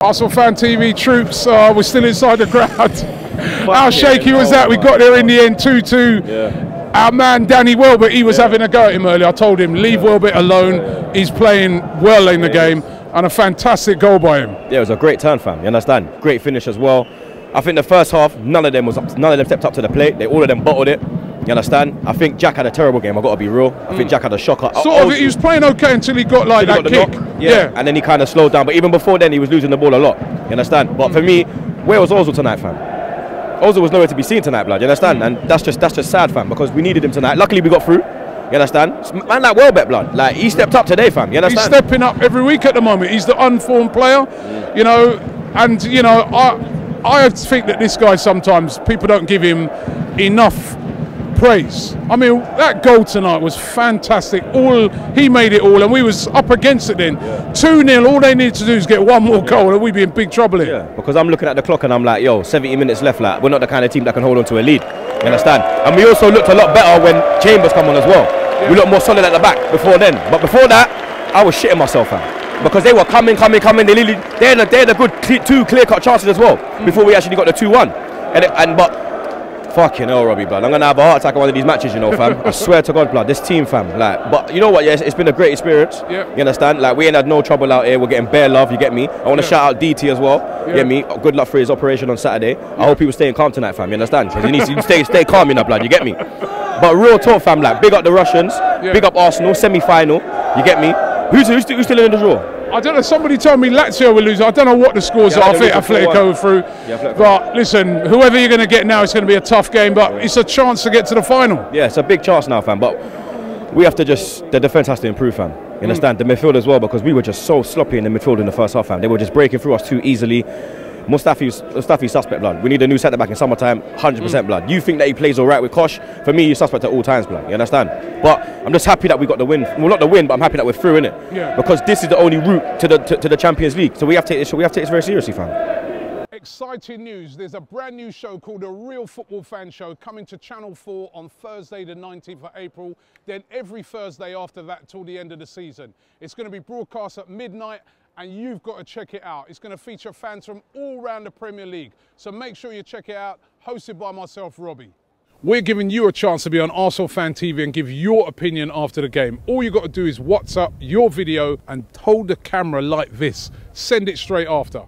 Arsenal Fan TV Troopz, uh, we're still inside the crowd. How shaky was that? We got there in the end 2 2. Yeah. Our man Danny Welbeck, he was having a go at him earlier. I told him, leave Welbeck alone. He's playing well in the game and a fantastic goal by him. Yeah, it was a great turn, fam. You understand? Great finish as well. I think the first half, none of them was up, none of them stepped up to the plate. They all of them bottled it. You understand? I think Jack had a terrible game. I've got to be real. I think mm. Jack had a shocker. Mm. Sort of, oh, oh. he was playing okay until he got like that got kick. knock. Yeah. and then he kind of slowed down. But even before then, he was losing the ball a lot. You understand? But for mm. me, where was Ozil tonight, fam? Ozil was nowhere to be seen tonight, blood. You understand? Mm. And that's just that's just sad, fam, because we needed him tonight. Luckily, we got through. You understand? Man like Welbeck, blood. Like he stepped up today, fam. You understand? He's stepping up every week at the moment. He's the unformed player, you know, and you know, I I think that this guy sometimes people don't give him enough praise. I mean, that goal tonight was fantastic. All he made it all, and we was up against it then. Two 0 All they need to do is get one more goal, and we'd be in big trouble here. Yeah, because I'm looking at the clock and I'm like, yo, 70 minutes left. Like, we're not the kind of team that can hold on to a lead. You understand? And we also looked a lot better when Chambers come on as well. We looked more solid at the back before then. But before that, I was shitting myself, fam. Because they were coming, coming, coming. They literally, they had, a, good two clear-cut chances as well. Mm. Before we actually got the 2-1. And, it- and but Fucking hell, Robbie, blood. I'm gonna have a heart attack on one of these matches, you know, fam. I swear to God, blood. This team, fam. Like, but you know what? Yeah, it's, been a great experience. Yeah. You understand? Like, we ain't had no trouble out here. We're getting bare love. You get me? I want to Yeah. shout out DT as well. You Yeah. get me? Good luck for his operation on Saturday. I hope he was staying calm tonight, fam. You understand? he needs to stay stay calm in that blood. You get me? But real talk, fam. Like, big up the Russians. Yeah. Big up Arsenal. Semi-final. You get me? Who's who's, who's still in the draw? I don't know. Somebody told me Lazio will lose. I don't know what the scores Yeah, are. I think Atletico 4-1. through. Yeah, Atletico. But listen, whoever you're going to get now, it's going to be a tough game. But it's a chance to get to the final. Yeah, it's a big chance now, fam. But we have to just the defense has to improve, fam. You hmm. understand? The midfield as well, because we were just so sloppy in the midfield in the first half, fam. They were just breaking through us too easily. Mustafi's Mustafi's suspect blood. We need a new centre back in summertime, 100% mm. blood. You think that he plays all right with Kosh? For me, he's suspect at all times, blood. You understand? But I'm just happy that we got the win. Well, not the win, but I'm happy that we're through in it. Yeah. Because this is the only route to the to, to the Champions League. So we have to take this. We have to take this very seriously, fam. Exciting news. There's a brand new show called The Real Football Fan Show coming to Channel 4 on Thursday, the 19th of April. Then every Thursday after that till the end of the season. It's going to be broadcast at midnight and you've got to check it out. It's going to feature fans from all around the Premier League. So make sure you check it out. Hosted by myself, Robbie. We're giving you a chance to be on Arsenal Fan TV and give your opinion after the game. All you got to do is WhatsApp your video and hold the camera like this. Send it straight after.